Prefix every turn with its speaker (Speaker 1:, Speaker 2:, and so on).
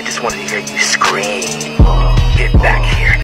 Speaker 1: I just wanted to hear you scream. Get back here.